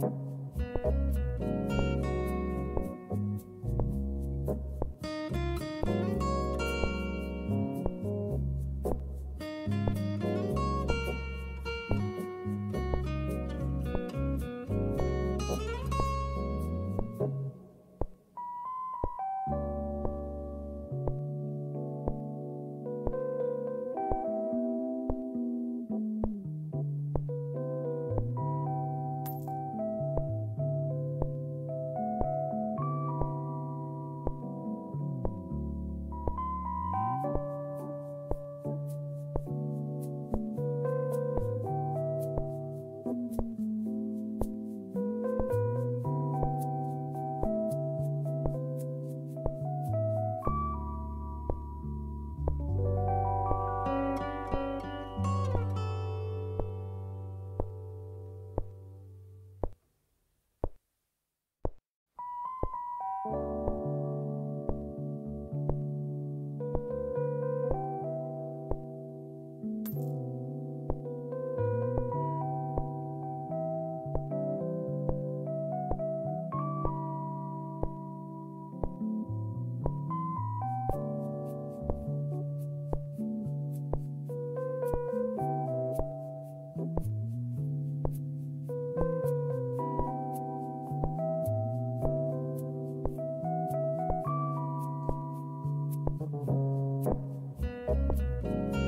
Música thank you.